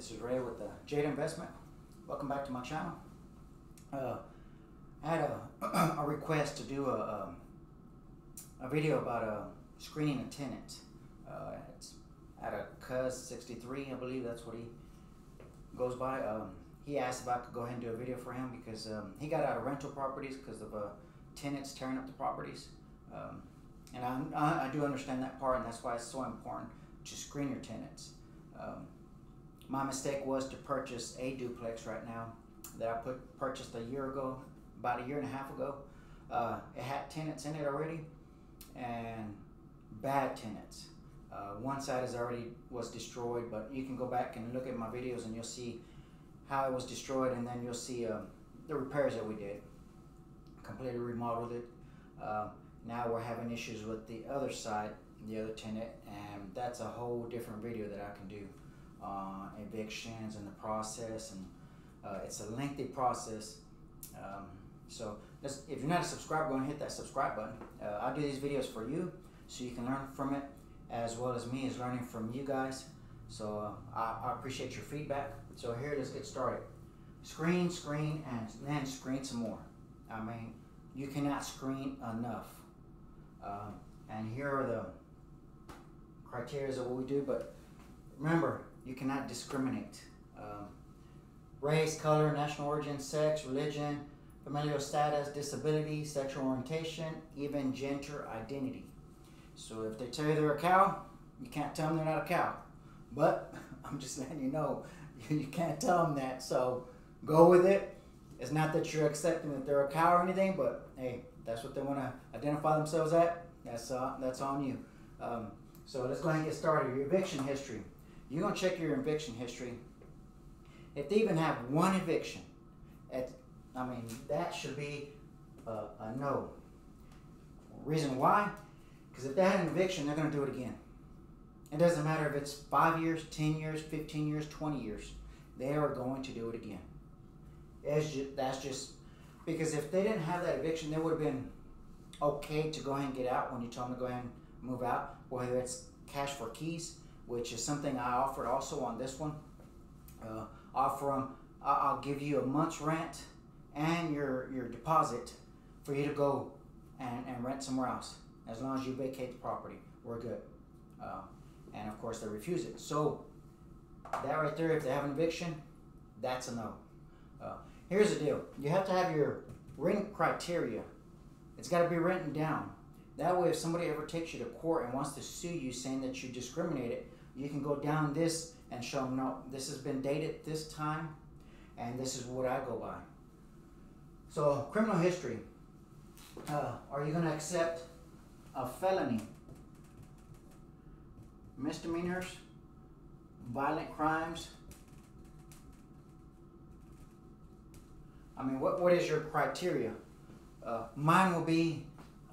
this is Ray with the Jade Investment. Welcome back to my channel. Uh, I had a, a request to do a, a, um, a video about uh, screening a tenant. Uh, it's at a Cuz 63, I believe that's what he goes by. Um, he asked if I could go ahead and do a video for him because um, he got out of rental properties because of uh, tenants tearing up the properties. Um, and I, I, I, do understand that part, and that's why it's so important to screen your tenants. Um, my mistake was to purchase a duplex right now that I put purchased a year ago, about a year and a half ago. Uh, it had tenants in it already, and bad tenants. Uh, one side is already was destroyed, but you can go back and look at my videos and you'll see how it was destroyed, and then you'll see uh, the repairs that we did. Completely remodeled it. Uh, now we're having issues with the other side, the other tenant, and that's a whole different video that I can do. Uh, evictions and the process, and uh, it's a lengthy process. Um, so if you're not a subscriber, go and hit that subscribe button. Uh, I do these videos for you, so you can learn from it, as well as me is learning from you guys. So uh, I, I appreciate your feedback. So here, let's get started. Screen, screen, and then screen some more. I mean, you cannot screen enough. Um, and here are the criteria of what we do. But remember, you cannot discriminate. Um, race, color, national origin, sex, religion, familial status, disability, sexual orientation, even gender identity. So if they tell you they're a cow, you can't tell them they're not a cow. But I'm just letting you know, you can't tell them that. So go with it. It's not that you're accepting that they're a cow or anything, but hey, that's what they want to identify themselves at. That's uh, that's on you. Um, so let's go ahead and get started. Your eviction history. You're gonna check your eviction history. If they even have one eviction, at I mean that should be a, a no. Reason why? Because if they had an eviction, they're gonna do it again. It doesn't matter if it's five years, ten years, fifteen years, twenty years. They are going to do it again. Just, that's just because if they didn't have that eviction, they would have been okay to go ahead and get out when you told them to go ahead and move out, whether it's cash for keys, which is something I offered also on this one. Uh, offer them, I'll give you a month's rent and your, your deposit for you to go and, and rent somewhere else. As long as you vacate the property, we're good. Uh, and of course, they refuse it. So, that right there, if they have an eviction, that's a no. Uh, here's the deal you have to have your rent criteria it's got to be written down. That way, if somebody ever takes you to court and wants to sue you saying that you discriminated, you can go down this and show them, no, this has been dated this time, and this is what I go by. So, criminal history. Uh, are you going to accept a felony, misdemeanors, violent crimes? I mean, what, what is your criteria? Uh, mine will be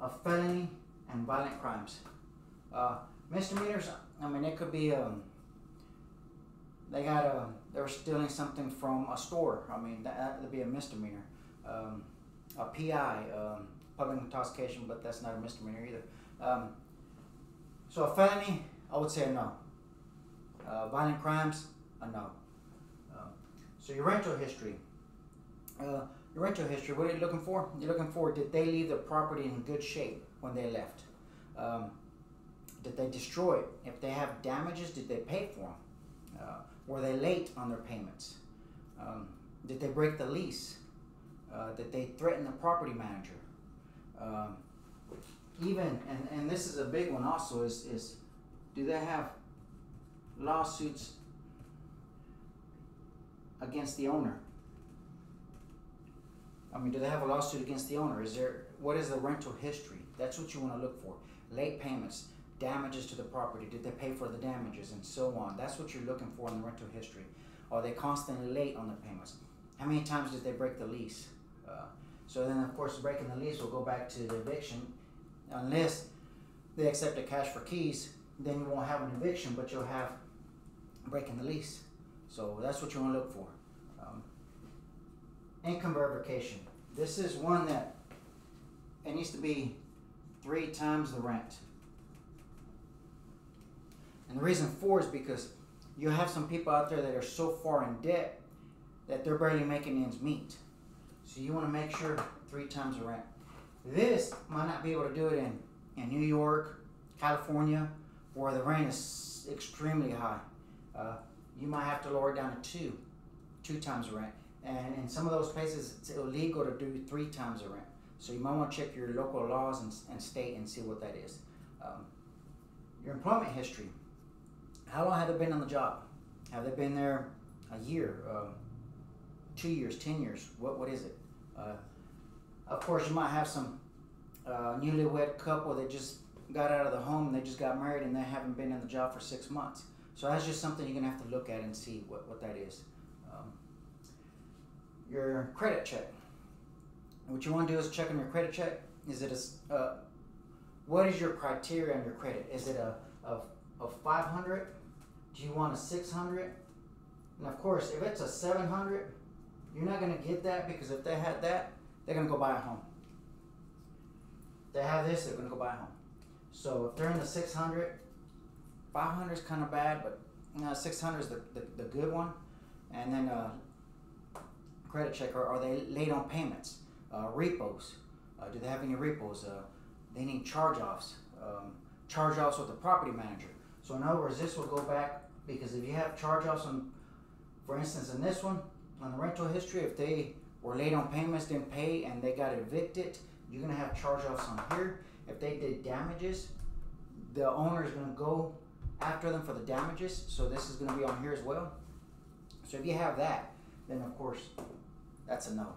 a felony and violent crimes. Uh, misdemeanors, I mean, it could be, um, they got a, they were stealing something from a store. I mean, that, that would be a misdemeanor. Um, a PI, um, public intoxication, but that's not a misdemeanor either. Um, so a felony, I would say a no. Uh, violent crimes, a no. Um, so your rental history. Uh, your rental history, what are you looking for? You're looking for did they leave the property in good shape when they left? Did they destroy it? If they have damages, did they pay for them? Uh, were they late on their payments? Um, did they break the lease? Uh, did they threaten the property manager? Um, even, and, and this is a big one also, is, is do they have lawsuits against the owner? I mean, do they have a lawsuit against the owner? Is there what is the rental history? That's what you want to look for. Late payments, damages to the property. Did they pay for the damages and so on? That's what you're looking for in the rental history. Are they constantly late on the payments? How many times did they break the lease? Uh, so then, of course, breaking the lease will go back to the eviction, unless they accept the cash for keys. Then you won't have an eviction, but you'll have breaking the lease. So that's what you want to look for. Um, income verification. This is one that it needs to be three times the rent. And the reason for is because you have some people out there that are so far in debt that they're barely making ends meet. So you want to make sure three times the rent. This might not be able to do it in, in New York, California, where the rent is extremely high. Uh, you might have to lower it down to two, two times the rent. And in some of those places, it's illegal to do three times the rent. So you might want to check your local laws and, and state and see what that is. Um, your employment history. How long have they been on the job? Have they been there a year, um, two years, ten years? What what is it? Uh, of course, you might have some uh, newlywed couple that just got out of the home and they just got married and they haven't been in the job for six months. So that's just something you're gonna have to look at and see what, what that is. Um, your credit check. What you want to do is check on your credit check. Is it a, uh, what is your criteria on your credit? Is it a of of 500? Do you want a 600? And of course, if it's a 700, you're not gonna get that because if they had that, they're gonna go buy a home. If they have this, they're gonna go buy a home. So if they're in the 600, 500 is kind of bad, but you know, 600 is the, the, the good one. And then uh, credit check, are, are they late on payments? Uh, repos, uh, do they have any repos? Uh, they need charge-offs, um, charge-offs with the property manager. So in other words, this will go back because if you have charge-offs on, for instance, in this one, on the rental history, if they were late on payments, didn't pay, and they got evicted, you're gonna have charge-offs on here. If they did damages, the owner is gonna go after them for the damages. So this is gonna be on here as well. So if you have that, then of course, that's a no.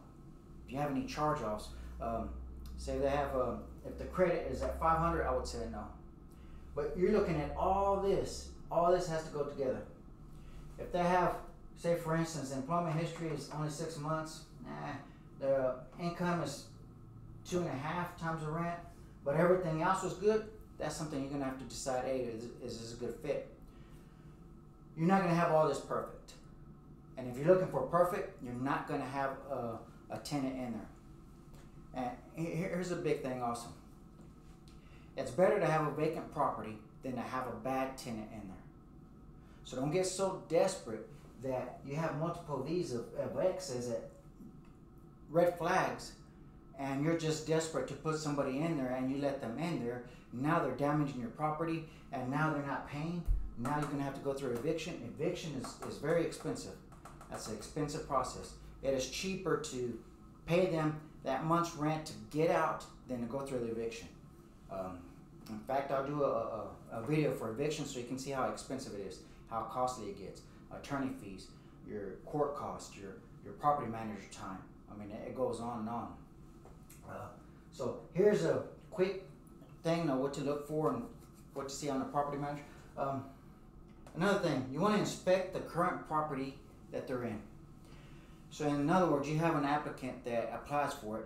If you have any charge-offs, um, say they have, um, if the credit is at 500, I would say no. But you're looking at all this. All this has to go together. If they have, say for instance, employment history is only six months, nah, their income is two and a half times the rent, but everything else was good, that's something you're gonna have to decide, hey, is, is this a good fit? You're not gonna have all this perfect. And if you're looking for perfect, you're not gonna have a, a tenant in there. And here's a big thing also. It's better to have a vacant property than to have a bad tenant in there. So don't get so desperate that you have multiple of these of, of X's at red flags and you're just desperate to put somebody in there and you let them in there. Now they're damaging your property and now they're not paying. Now you're gonna have to go through eviction. Eviction is, is very expensive. That's an expensive process. It is cheaper to pay them that month's rent to get out than to go through the eviction. Um, in fact, I'll do a, a, a, video for eviction so you can see how expensive it is, how costly it gets. Attorney fees, your court costs, your, your property manager time. I mean, it, goes on and on. Uh, so here's a quick thing on what to look for and what to see on the property manager. Um, another thing, you want to inspect the current property that they're in. So in other words, you have an applicant that applies for it.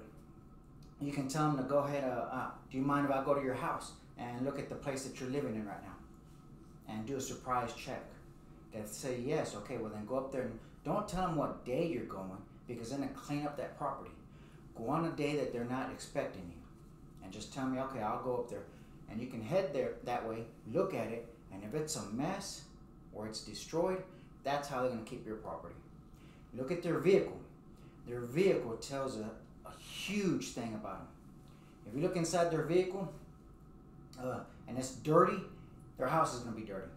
You can tell them to go ahead. Uh, uh, do you mind if I go to your house and look at the place that you're living in right now, and do a surprise check? They say yes. Okay, well then go up there and don't tell them what day you're going because then they clean up that property. Go on a day that they're not expecting you, and just tell me, okay, I'll go up there, and you can head there that way, look at it, and if it's a mess or it's destroyed, that's how they're going to keep your property. Look at their vehicle. Their vehicle tells a, a huge thing about them. If you look inside their vehicle uh, and it's dirty, their house is going to be dirty.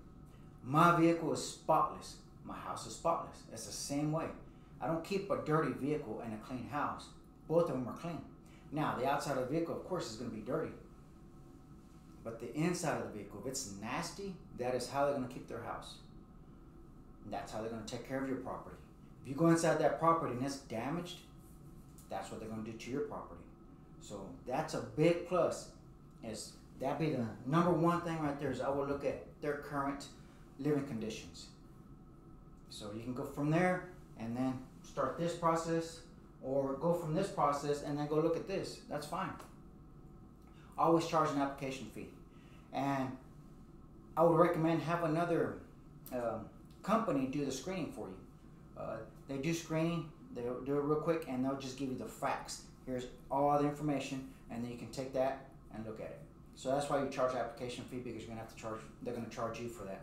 My vehicle is spotless. My house is spotless. It's the same way. I don't keep a dirty vehicle and a clean house. Both of them are clean. Now, the outside of the vehicle, of course, is going to be dirty. But the inside of the vehicle, if it's nasty, that is how they're going to keep their house. And that's how they're going to take care of your property. If you go inside that property and it's damaged, that's what they're going to do to your property. So that's a big plus. Is that be the number one thing right there? Is I will look at their current living conditions. So you can go from there and then start this process, or go from this process and then go look at this. That's fine. Always charge an application fee, and I would recommend have another uh, company do the screening for you. Uh, they do screening, they'll do it real quick, and they'll just give you the facts. Here's all the information, and then you can take that and look at it. So that's why you charge application fee because you're gonna have to charge. They're gonna charge you for that.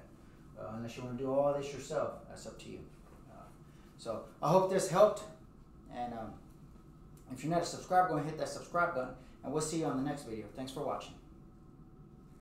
Uh, unless you want to do all this yourself. That's up to you. Uh, so I hope this helped. And um, if you're not a subscriber, go and hit that subscribe button. And we'll see you on the next video. Thanks for watching.